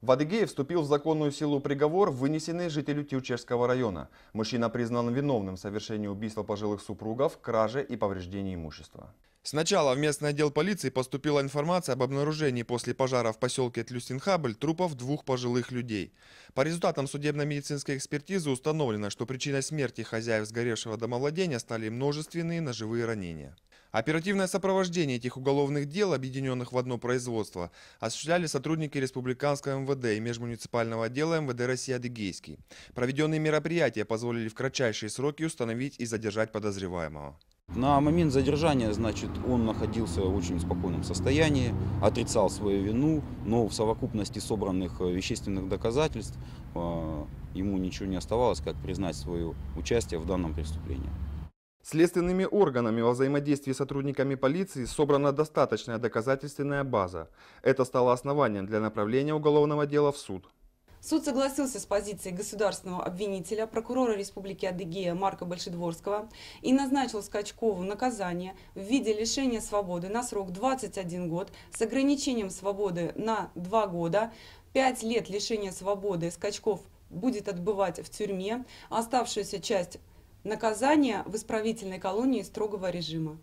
В Адыгее вступил в законную силу приговор, вынесенный жителю Тилчевского района. Мужчина признан виновным в совершении убийства пожилых супругов, краже и повреждении имущества. Сначала в местный отдел полиции поступила информация об обнаружении после пожара в поселке Тлюстенхабль трупов двух пожилых людей. По результатам судебно-медицинской экспертизы установлено, что причиной смерти хозяев сгоревшего домовладения стали множественные ножевые ранения. Оперативное сопровождение этих уголовных дел, объединенных в одно производство, осуществляли сотрудники Республиканского МВД и межмуниципального отдела МВД России Адыгейский. Проведенные мероприятия позволили в кратчайшие сроки установить и задержать подозреваемого. На момент задержания, значит, он находился в очень спокойном состоянии, отрицал свою вину, но в совокупности собранных э, вещественных доказательств э, ему ничего не оставалось, как признать свое участие в данном преступлении. Следственными органами во взаимодействии с сотрудниками полиции собрана достаточная доказательственная база. Это стало основанием для направления уголовного дела в суд. Суд согласился с позицией государственного обвинителя, прокурора Республики Адыгея Марка Большедворского и назначил Скачкову наказание в виде лишения свободы на срок 21 год с ограничением свободы на 2 года, 5 лет лишения свободы Скачков будет отбывать в тюрьме, оставшуюся часть наказания в исправительной колонии строгого режима.